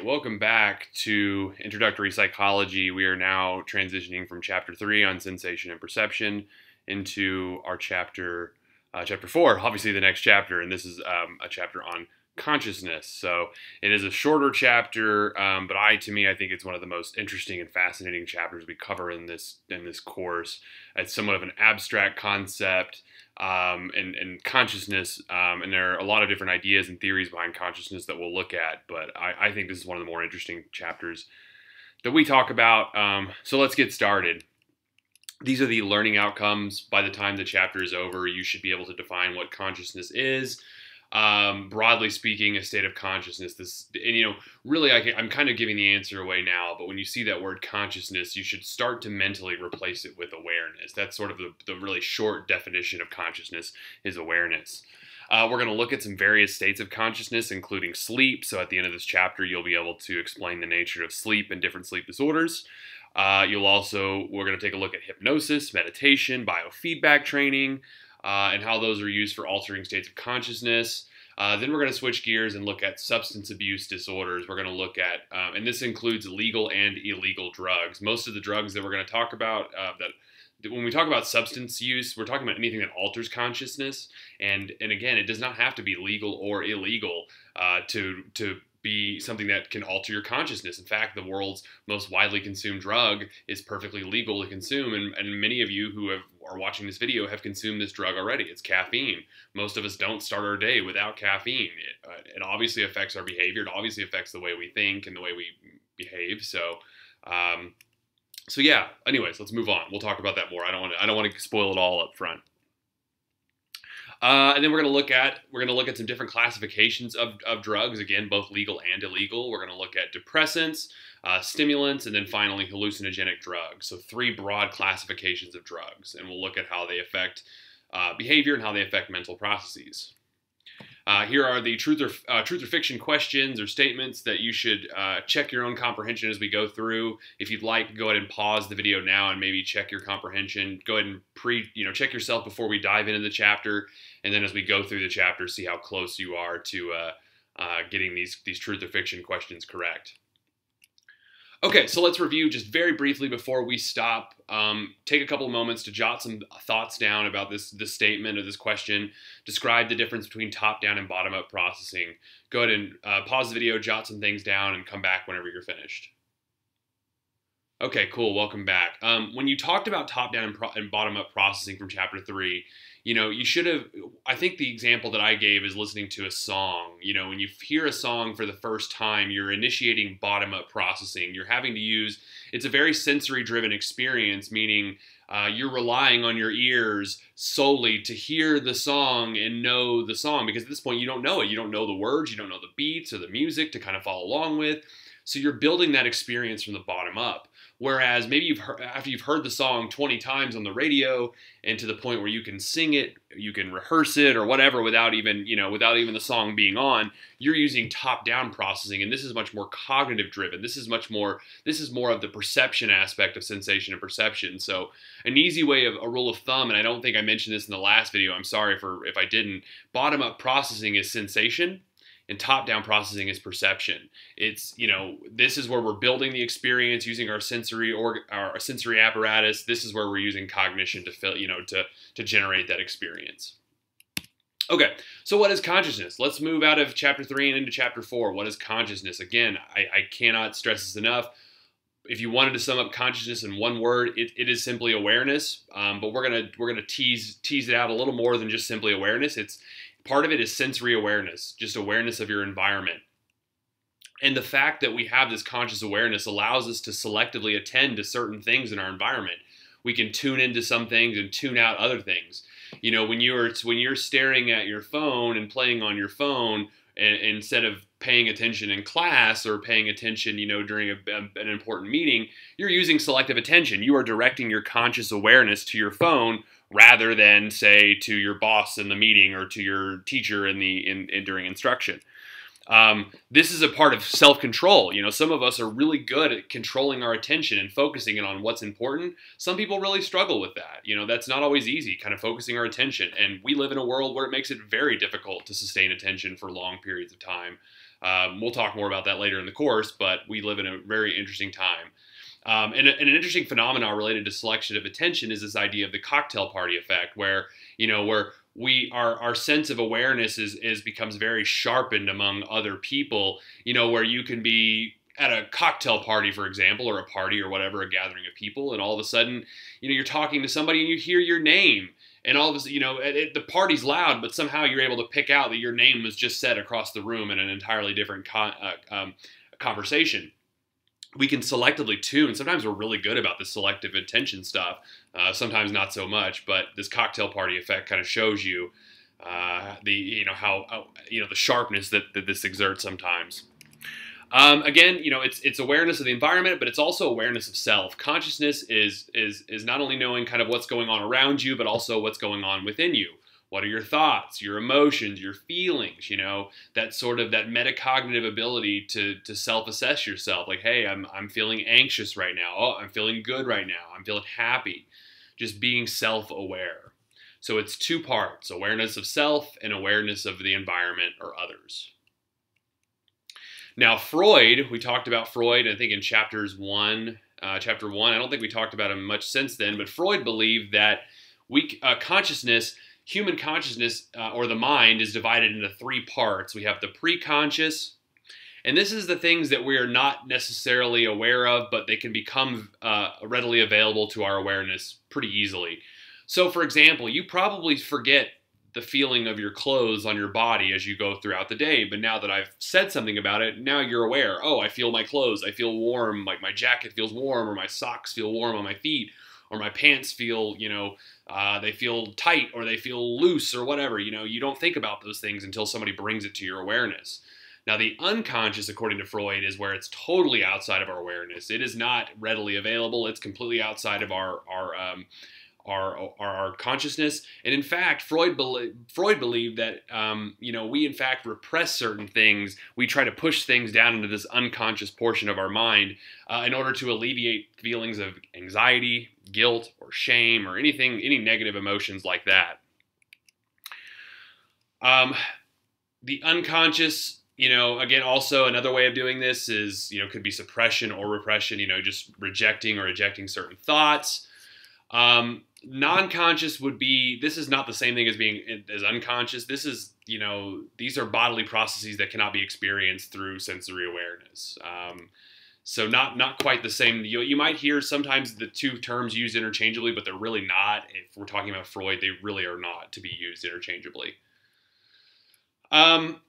right, welcome back to Introductory Psychology. We are now transitioning from chapter three on sensation and perception into our chapter, uh, chapter four, obviously the next chapter, and this is um, a chapter on consciousness. So it is a shorter chapter, um, but I, to me, I think it's one of the most interesting and fascinating chapters we cover in this in this course. It's somewhat of an abstract concept um, and, and consciousness. Um, and there are a lot of different ideas and theories behind consciousness that we'll look at. But I, I think this is one of the more interesting chapters that we talk about. Um, so let's get started. These are the learning outcomes. By the time the chapter is over, you should be able to define what consciousness is um, broadly speaking, a state of consciousness. This, and you know, really, I i'm kind of giving the answer away now. But when you see that word consciousness, you should start to mentally replace it with awareness. That's sort of the, the really short definition of consciousness is awareness. Uh, we're going to look at some various states of consciousness, including sleep. So at the end of this chapter, you'll be able to explain the nature of sleep and different sleep disorders. Uh, you'll also, we're going to take a look at hypnosis, meditation, biofeedback training, uh, and how those are used for altering states of consciousness. Uh, then we're going to switch gears and look at substance abuse disorders. We're going to look at, um, and this includes legal and illegal drugs. Most of the drugs that we're going to talk about uh, that when we talk about substance use, we're talking about anything that alters consciousness, and and again, it does not have to be legal or illegal uh, to to be something that can alter your consciousness. In fact, the world's most widely consumed drug is perfectly legal to consume, and, and many of you who have, are watching this video have consumed this drug already. It's caffeine. Most of us don't start our day without caffeine. It, uh, it obviously affects our behavior. It obviously affects the way we think and the way we behave. So, um, so yeah. Anyways, let's move on. We'll talk about that more. I don't want to. I don't want to spoil it all up front. Uh, and then we're going to look at we're going to look at some different classifications of, of drugs again both legal and illegal. We're going to look at depressants uh, stimulants and then finally hallucinogenic drugs. So three broad classifications of drugs and we'll look at how they affect uh, behavior and how they affect mental processes uh, here are the truth or, uh, truth or fiction questions or statements that you should uh, check your own comprehension as we go through. If you'd like, go ahead and pause the video now and maybe check your comprehension. Go ahead and pre, you know, check yourself before we dive into the chapter, and then as we go through the chapter, see how close you are to uh, uh, getting these these truth or fiction questions correct. Okay, so let's review just very briefly before we stop. Um, take a couple of moments to jot some thoughts down about this, this statement or this question. Describe the difference between top-down and bottom-up processing. Go ahead and uh, pause the video, jot some things down, and come back whenever you're finished. Okay, cool. Welcome back. Um, when you talked about top-down and, and bottom-up processing from Chapter 3, you know, you should have. I think the example that I gave is listening to a song. You know, when you hear a song for the first time, you're initiating bottom up processing. You're having to use, it's a very sensory driven experience, meaning uh, you're relying on your ears solely to hear the song and know the song because at this point you don't know it. You don't know the words, you don't know the beats or the music to kind of follow along with. So you're building that experience from the bottom up. Whereas maybe you've heard, after you've heard the song 20 times on the radio and to the point where you can sing it, you can rehearse it or whatever without even, you know, without even the song being on, you're using top-down processing and this is much more cognitive driven. This is much more this is more of the perception aspect of sensation and perception. So, an easy way of a rule of thumb and I don't think I mentioned this in the last video. I'm sorry for if I didn't. Bottom-up processing is sensation and top down processing is perception. It's you know this is where we're building the experience using our sensory or our sensory apparatus. This is where we're using cognition to fill you know to to generate that experience. Okay so what is consciousness? Let's move out of chapter 3 and into chapter 4 what is consciousness? Again i, I cannot stress this enough. If you wanted to sum up consciousness in one word, it, it is simply awareness. Um, but we're gonna we're gonna tease tease it out a little more than just simply awareness. It's Part of it is sensory awareness, just awareness of your environment. And the fact that we have this conscious awareness allows us to selectively attend to certain things in our environment. We can tune into some things and tune out other things. You know, when you're when you're staring at your phone and playing on your phone, and, instead of paying attention in class or paying attention, you know, during a, an important meeting, you're using selective attention. You are directing your conscious awareness to your phone rather than say to your boss in the meeting or to your teacher in the in, in during instruction. Um, this is a part of self-control. You know, some of us are really good at controlling our attention and focusing it on what's important. Some people really struggle with that. You know, that's not always easy, kind of focusing our attention. And we live in a world where it makes it very difficult to sustain attention for long periods of time. Um, we'll talk more about that later in the course, but we live in a very interesting time. Um, and, and, an interesting phenomenon related to selection of attention is this idea of the cocktail party effect, where you know where we our our sense of awareness is is becomes very sharpened among other people. You know where you can be at a cocktail party, for example, or a party or whatever, a gathering of people, and all of a sudden, you know, you're talking to somebody and you hear your name, and all of a sudden, you know, it, it, the party's loud, but somehow you're able to pick out that your name was just said across the room in an entirely different con- uh, um, conversation we can selectively tune. Sometimes we're really good about the selective attention stuff. Uh, sometimes not so much. But this cocktail party effect kind of shows you uh, the you know how, how, you know the sharpness that, that this exerts sometimes. Um, again, you know, it's it's awareness of the environment, but it's also awareness of self. Consciousness is is is not only knowing kind of what's going on around you, but also what's going on within you what are your thoughts your emotions your feelings you know that sort of that metacognitive ability to to self-assess yourself like hey i'm i'm feeling anxious right now. Oh i'm feeling good right now. I'm feeling happy. Just being self-aware. So it's two parts awareness of self and awareness of the environment or others. Now freud we talked about freud i think in chapters one uh, chapter one. I don't think we talked about him much since then but freud believed that we uh, consciousness human consciousness uh, or the mind is divided into three parts. We have the preconscious, and this is the things that we are not necessarily aware of, but they can become uh, readily available to our awareness pretty easily. So, for example, you probably forget the feeling of your clothes on your body as you go throughout the day. But now that I've said something about it, now you're aware. Oh, I feel my clothes. I feel warm. Like my jacket feels warm, or my socks feel warm on my feet, or my pants feel, you know, uh, they feel tight or they feel loose or whatever. You know, you don't think about those things until somebody brings it to your awareness. Now, the unconscious, according to Freud, is where it's totally outside of our awareness. It is not readily available. It's completely outside of our our um, our, our, our consciousness. And in fact, Freud, be- Freud believed that, um, you know, we in fact repress certain things. We try to push things down into this unconscious portion of our mind uh, in order to alleviate feelings of anxiety, guilt, or shame, or anything, any negative emotions like that. Um, the unconscious you know again also another way of doing this is you know could be suppression or repression you know just rejecting or ejecting certain thoughts um, non-conscious would be this is not the same thing as being as unconscious. This is you know these are bodily processes that cannot be experienced through sensory awareness. Um, so not not quite the same. You, you might hear sometimes the two terms used interchangeably but they're really not. If we're talking about freud they really are not to be used interchangeably. Um,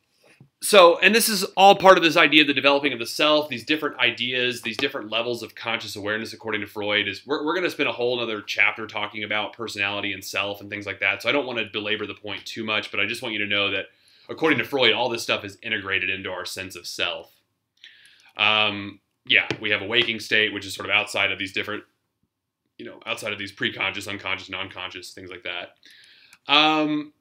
so, and this is all part of this idea of the developing of the self, these different ideas, these different levels of conscious awareness, according to Freud, is we're, we're going to spend a whole other chapter talking about personality and self and things like that. So I don't want to belabor the point too much, but I just want you to know that according to Freud, all this stuff is integrated into our sense of self. Um, yeah, we have a waking state, which is sort of outside of these different, you know, outside of these preconscious, unconscious, non-conscious, things like that. Um,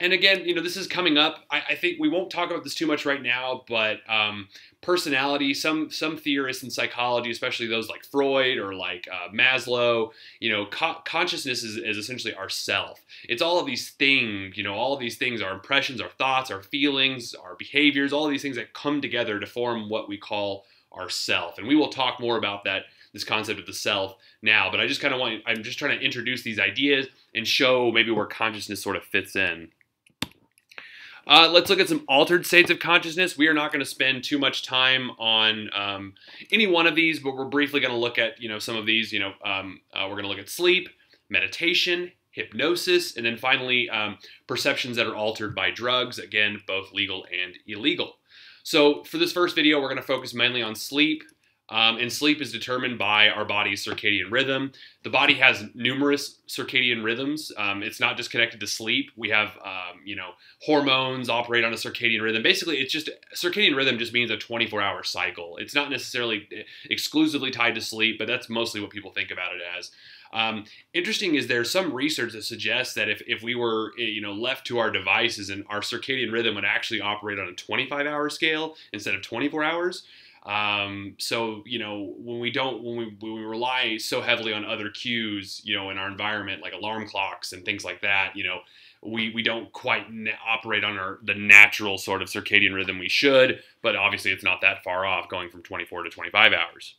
and again, you know, this is coming up. I, I, think we won't talk about this too much right now, but um, personality. Some some theorists in psychology, especially those like Freud or like uh, Maslow, you know, co- consciousness is, is essentially our self. It's all of these things, you know, all of these things, our impressions, our thoughts, our feelings, our behaviors, all these things that come together to form what we call our self. And we will talk more about that this concept of the self now. But I just kind of want I'm just trying to introduce these ideas and show maybe where consciousness sort of fits in. Uh, let's look at some altered states of consciousness. We are not going to spend too much time on um, any one of these, but we're briefly going to look at you know some of these. You know, um, uh, we're going to look at sleep, meditation, hypnosis, and then finally um, perceptions that are altered by drugs. Again, both legal and illegal. So for this first video, we're going to focus mainly on sleep, um, and sleep is determined by our body's circadian rhythm. The body has numerous circadian rhythms. Um, it's not just connected to sleep. We have, um, you know, hormones operate on a circadian rhythm. Basically, it's just circadian rhythm just means a 24-hour cycle. It's not necessarily eh, exclusively tied to sleep, but that's mostly what people think about it as. Um, interesting is there's some research that suggests that if, if we were eh, you know left to our devices and our circadian rhythm would actually operate on a 25 hour scale instead of 24 hours. Um, so you know when we don't when we when we rely so heavily on other cues, you know, in our environment like alarm clocks and things like that, you know, we we don't quite operate on our the natural sort of circadian rhythm we should, but obviously it's not that far off, going from 24 to 25 hours.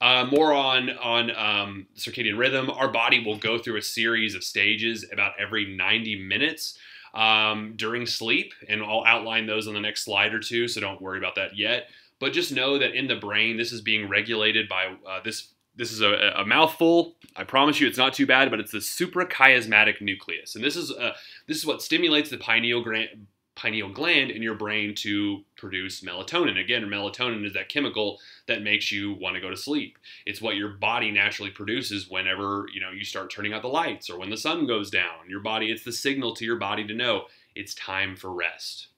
Uh, more on on um, circadian rhythm. Our body will go through a series of stages about every 90 minutes um, during sleep, and I'll outline those on the next slide or two. So don't worry about that yet. But just know that in the brain, this is being regulated by uh, this. This is a, a, mouthful. I promise you, it's not too bad. But it's the suprachiasmatic nucleus, and this is uh, this is what stimulates the pineal gland pineal gland in your brain to produce melatonin. Again, melatonin is that chemical that makes you want to go to sleep. It's what your body naturally produces whenever, you know, you start turning out the lights or when the sun goes down. Your body, it's the signal to your body to know it's time for rest.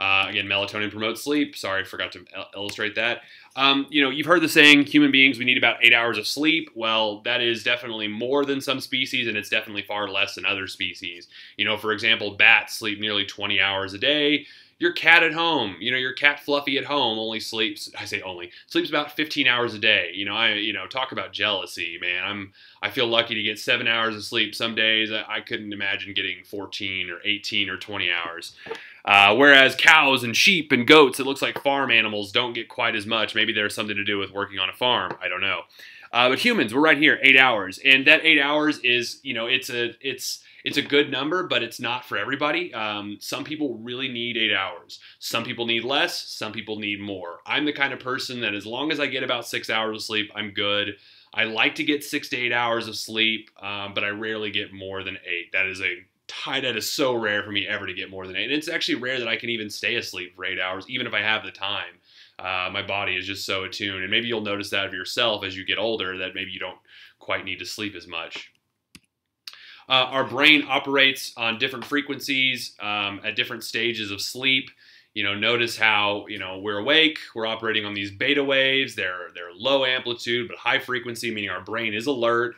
Uh, again, melatonin promotes sleep. Sorry, I forgot to illustrate that. Um, you know, you've heard the saying, human beings, we need about eight hours of sleep. Well, that is definitely more than some species, and it's definitely far less than other species. You know, for example, bats sleep nearly 20 hours a day. Your cat at home, you know, your cat Fluffy at home only sleeps. I say only sleeps about 15 hours a day. You know, I you know talk about jealousy, man. I'm I feel lucky to get seven hours of sleep. Some days I, I couldn't imagine getting 14 or 18 or 20 hours. Uh, whereas cows and sheep and goats, it looks like farm animals don't get quite as much. Maybe there's something to do with working on a farm. I don't know. Uh, but humans, we're right here, eight hours, and that eight hours is, you know, it's a it's it's a good number, but it's not for everybody. Um, some people really need eight hours. Some people need less. Some people need more. I'm the kind of person that as long as I get about six hours of sleep, I'm good. I like to get six to eight hours of sleep, um, but I rarely get more than eight. That is a tie that is so rare for me ever to get more than eight. And it's actually rare that I can even stay asleep for eight hours, even if I have the time. Uh, my body is just so attuned. And maybe you'll notice that of yourself as you get older that maybe you don't quite need to sleep as much. Uh, our brain operates on different frequencies um, at different stages of sleep. You know, notice how you know we're awake. We're operating on these beta waves. They're they're low amplitude but high frequency, meaning our brain is alert.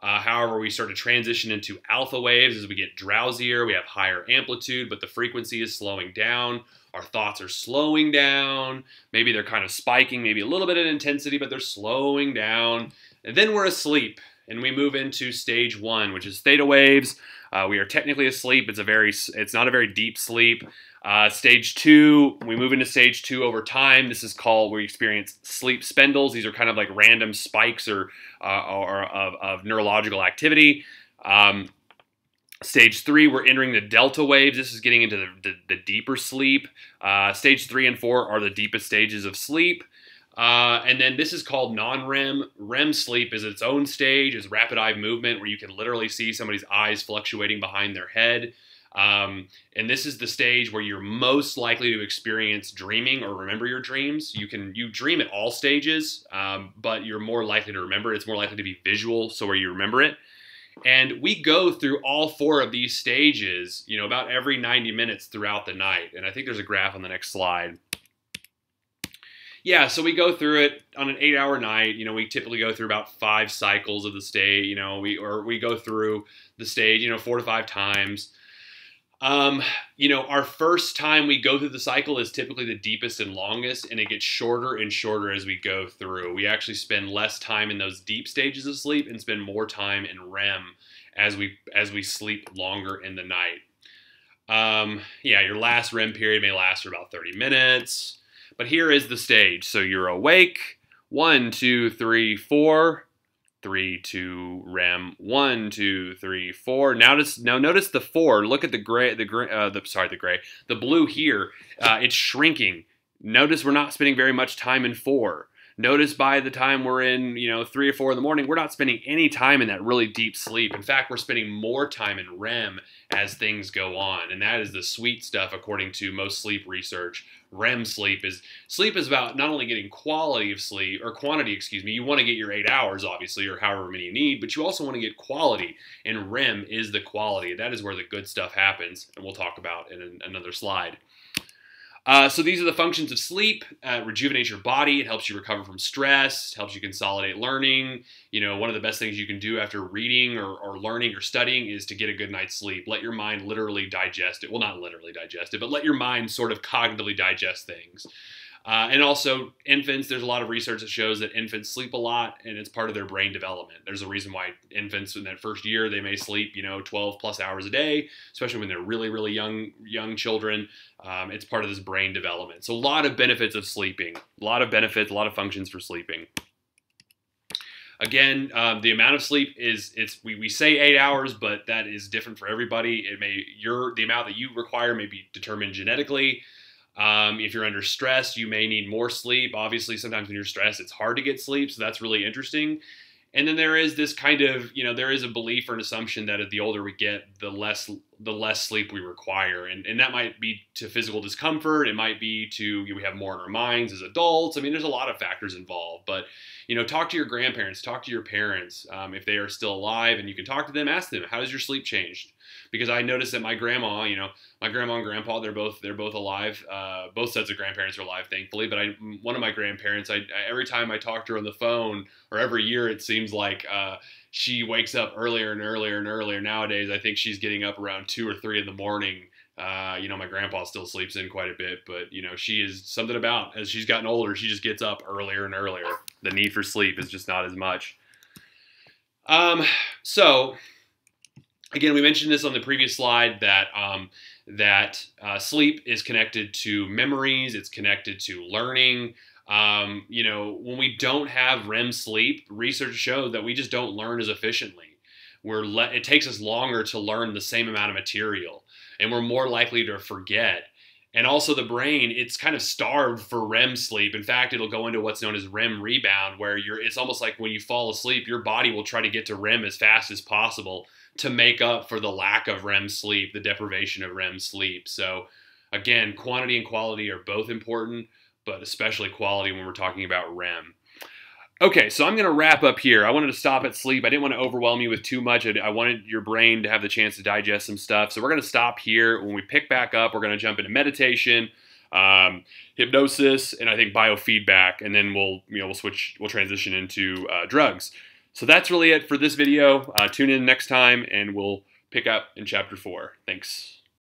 Uh, however, we start to transition into alpha waves as we get drowsier. We have higher amplitude, but the frequency is slowing down. Our thoughts are slowing down. Maybe they're kind of spiking, maybe a little bit in intensity, but they're slowing down. And then we're asleep, and we move into stage one, which is theta waves. Uh, we are technically asleep. It's a very, it's not a very deep sleep. Uh, stage two, we move into stage two over time. This is called we experience sleep spindles. These are kind of like random spikes or, uh, or of, of, neurological activity. Um, stage three, we're entering the delta waves. This is getting into the, the, the deeper sleep. Uh, stage three and four are the deepest stages of sleep. Uh, and then this is called non-REM. REM sleep is its own stage, is rapid eye movement where you can literally see somebody's eyes fluctuating behind their head. Um, and this is the stage where you're most likely to experience dreaming or remember your dreams. You can you dream at all stages, um, but you're more likely to remember. It. It's more likely to be visual, so where you remember it. And we go through all four of these stages, you know, about every 90 minutes throughout the night. And I think there's a graph on the next slide. Yeah, so we go through it on an eight-hour night. You know, we typically go through about five cycles of the stage. You know, we or we go through the stage, you know, four to five times. Um, you know, our first time we go through the cycle is typically the deepest and longest, and it gets shorter and shorter as we go through. We actually spend less time in those deep stages of sleep and spend more time in REM as we as we sleep longer in the night. Um, yeah, your last REM period may last for about 30 minutes, but here is the stage. So you're awake, one, two, three, four three, two, rem, one, two, three, four. Now, notice, now notice the four. Look at the gray, the gray, uh, the sorry, the gray, the blue here. Uh, it's shrinking. Notice we're not spending very much time in four. Notice by the time we're in, you know, three or four in the morning, we're not spending any time in that really deep sleep. In fact, we're spending more time in REM as things go on. And that is the sweet stuff according to most sleep research. REM sleep is sleep is about not only getting quality of sleep or quantity, excuse me. You want to get your 8 hours obviously or however many you need, but you also want to get quality and REM is the quality. That is where the good stuff happens and we'll talk about in another slide. Uh, so these are the functions of sleep. Uh, rejuvenates your body. It helps you recover from stress. Helps you consolidate learning. You know, one of the best things you can do after reading or, or learning or studying is to get a good night's sleep. Let your mind literally digest it. Well, not literally digest it, but let your mind sort of cognitively digest things. Uh, and also, infants, there's a lot of research that shows that infants sleep a lot and it's part of their brain development. There's a reason why infants in that first year, they may sleep, you know, 12 plus hours a day, especially when they're really, really young, young children. Um, it's part of this brain development. So, a lot of benefits of sleeping, a lot of benefits, a lot of functions for sleeping. Again, um, the amount of sleep is it's we, we say eight hours, but that is different for everybody. It may your the amount that you require may be determined genetically. Um, if you're under stress, you may need more sleep. Obviously, sometimes when you're stressed, it's hard to get sleep, so that's really interesting. And then there is this kind of, you know, there is a belief or an assumption that the older we get, the less the less sleep we require, and and that might be to physical discomfort. It might be to you know, we have more in our minds as adults. I mean, there's a lot of factors involved, but you know, talk to your grandparents, talk to your parents um, if they are still alive, and you can talk to them. Ask them, how has your sleep changed? Because I noticed that my grandma, you know, my grandma and grandpa, they're both they're both alive. Uh, both sets of grandparents are alive, thankfully. But I, one of my grandparents, I, every time I talk to her on the phone, or every year, it seems like. Uh, she wakes up earlier and earlier and earlier. Nowadays, I think she's getting up around two or three in the morning. Uh, you know, my grandpa still sleeps in quite a bit, but you know, she is something about as she's gotten older, she just gets up earlier and earlier. The need for sleep is just not as much. Um, so again, we mentioned this on the previous slide that um, that uh, sleep is connected to memories, it's connected to learning. Um, you know, when we don't have REM sleep, research shows that we just don't learn as efficiently. We're it takes us longer to learn the same amount of material, and we're more likely to forget. And also, the brain, it's kind of starved for REM sleep. In fact, it'll go into what's known as REM rebound, where you're, it's almost like when you fall asleep, your body will try to get to REM as fast as possible to make up for the lack of REM sleep, the deprivation of REM sleep. So, again, quantity and quality are both important but especially quality when we're talking about REM. Okay, so I'm going to wrap up here. I wanted to stop at sleep. I didn't want to overwhelm you with too much. I wanted your brain to have the chance to digest some stuff. So we're going to stop here. When we pick back up, we're going to jump into meditation, um, hypnosis, and I think biofeedback, and then we'll you know we'll switch we'll transition into uh, drugs. So that's really it for this video. Uh, tune in next time, and we'll pick up in chapter four. Thanks.